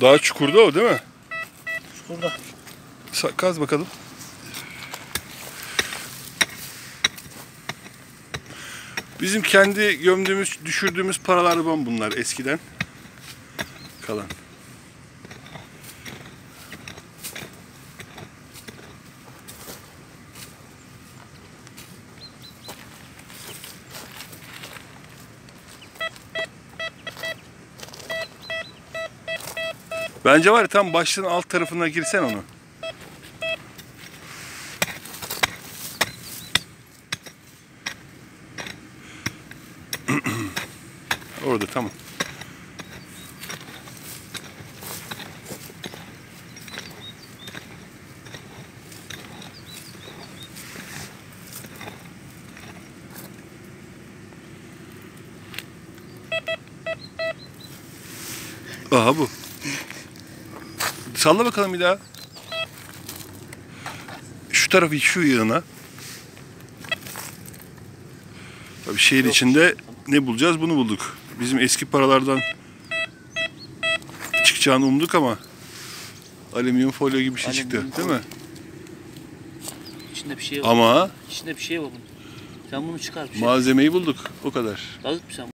Daha çukurda o değil mi? Sa- Kaz bakalım. Bizim kendi gömdüğümüz, düşürdüğümüz paralar bon bunlar eskiden. Kalan. Bence var ya tam başlığın alt tarafına girsen onu. Orada tamam. Aha bu. Salla bakalım bir daha. Şu tarafı şu yığına. Tabii şehir içinde ne bulacağız bunu bulduk. Bizim eski paralardan çıkacağını umduk ama alüminyum folyo gibi bir şey çıktı Alüminyum değil mi? İçinde bir şey var. Ama İçinde bir şey var bunun. Sen bunu çıkar bir şey. malzemeyi bulduk o kadar. Dağıt mı sen?